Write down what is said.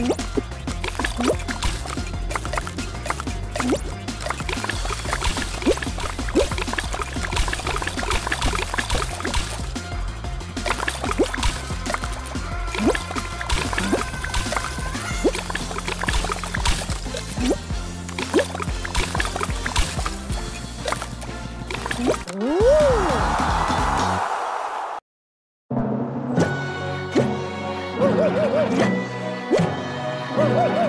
Yeah. Woo, woo, woo.